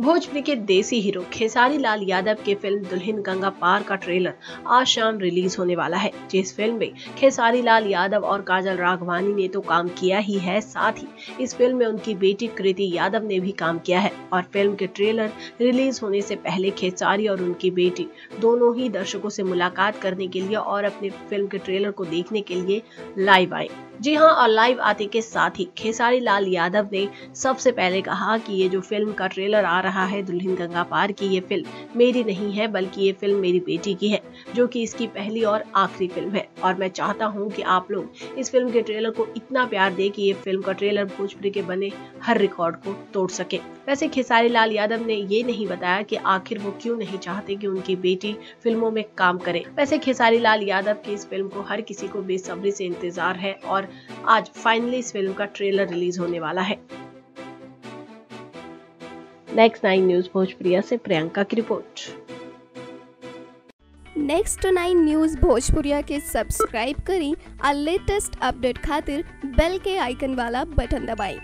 भोजपुरी के देसी हीरो खेसारी लाल यादव के फ़िल्म दुल्हन गंगा पार का ट्रेलर आज शाम रिलीज़ होने वाला है, जिस फ़िल्म में खेसारी लाल यादव और काजल राघवानी ने तो काम किया ही है साथ ही। इस फ़िल्म में उनकी बेटी कृति यादव ने भी काम किया है और फ़िल्म के ट्रेलर रिलीज़ होने से पहले खेसारी और उनकी बेटी दोनों ही दर्शकों से मुलाकात करने के लिए और अपने फ़िल्म के ट्रेलर को देखने के लिए लाइव आए। जी हाँ और लाइव आते के साथ ही खेसारी लाल यादव ने सबसे पहले कहा कि ये जो फ़िल्म का ट्रेलर आ रहा है दुल्हन गंगा पार की, ये फ़िल्म मेरी नहीं है, बल्कि ये फ़िल्म मेरी बेटी की है, जो कि इसकी पहली और आखिरी फ़िल्म है। और मैं चाहता हूँ कि आप लोग इस फ़िल्म के ट्रेलर को इतना प्यार दे कि ये फ़िल्म का ट्रेलर भोजपुरी के बने हर रिकॉर्ड को तोड़ सके। वैसे खेसारी लाल यादव ने ये नहीं बताया कि आखिर वो क्यों नहीं चाहते कि उनकी बेटी फ़िल्मों में काम करे। वैसे खेसारी लाल यादव की इस फ़िल्म को हर किसी को बेसब्री से इंतज़ार है और आज फाइनली इस फ़िल्म का ट्रेलर रिलीज़ होने वाला है। नेक्स्ट नाइन न्यूज़ भोजप्रिया से प्रियंका की report next nine news Bhojpuriya के सब्सक्राइब करें। और लेटेस्ट अपडेट खातिर बेल के आइकन वाला बटन दबाएँ।